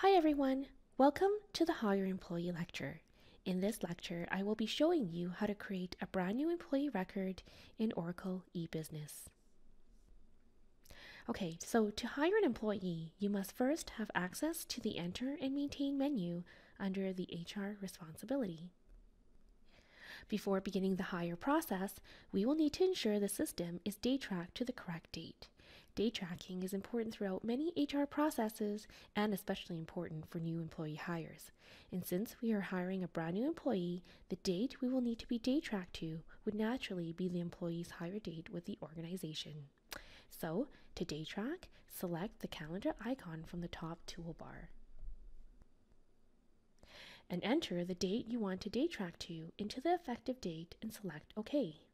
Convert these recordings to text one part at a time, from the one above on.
Hi everyone, welcome to the Hire Employee lecture. In this lecture, I will be showing you how to create a brand new employee record in Oracle eBusiness. Okay, so to hire an employee, you must first have access to the Enter and Maintain menu under the HR responsibility. Before beginning the hire process, we will need to ensure the system is date tracked to the correct date. Date tracking is important throughout many HR processes and especially important for new employee hires. And since we are hiring a brand new employee, the date we will need to be date tracked to would naturally be the employee's hire date with the organization. So, to date track, select the calendar icon from the top toolbar and enter the date you want to date track to into the effective date and select OK.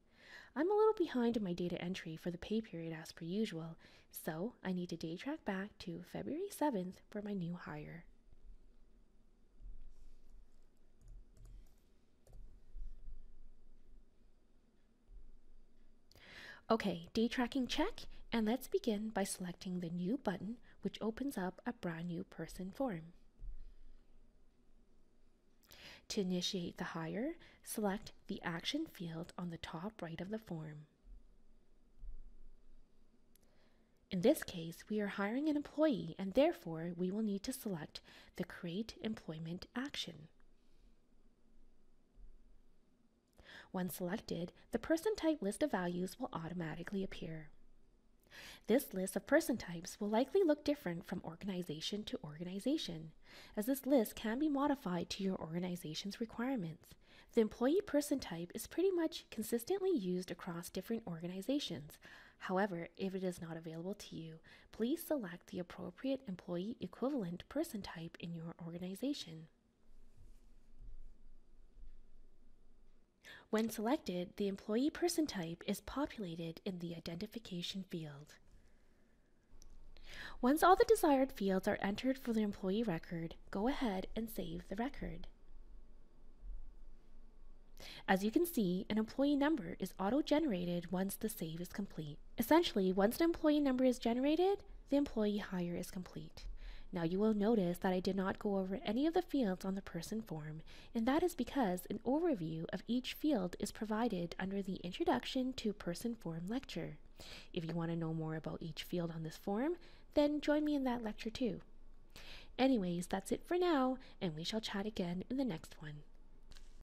I'm a little behind in my data entry for the pay period as per usual, so I need to date track back to February 7th for my new hire. Okay, date tracking check, and let's begin by selecting the New button, which opens up a brand new person form. To initiate the hire, select the Action field on the top right of the form. In this case, we are hiring an employee and therefore we will need to select the Create Employment action. Once selected, the person type list of values will automatically appear. This list of person types will likely look different from organization to organization, as this list can be modified to your organization's requirements. The employee person type is pretty much consistently used across different organizations. However, if it is not available to you, please select the appropriate employee equivalent person type in your organization. When selected, the employee person type is populated in the identification field. Once all the desired fields are entered for the employee record, go ahead and save the record. As you can see, an employee number is auto-generated once the save is complete. Essentially, once an employee number is generated, the employee hire is complete. Now you will notice that I did not go over any of the fields on the person form, and that is because an overview of each field is provided under the Introduction to Person Form lecture. If you want to know more about each field on this form, then join me in that lecture too. Anyways, that's it for now, and we shall chat again in the next one.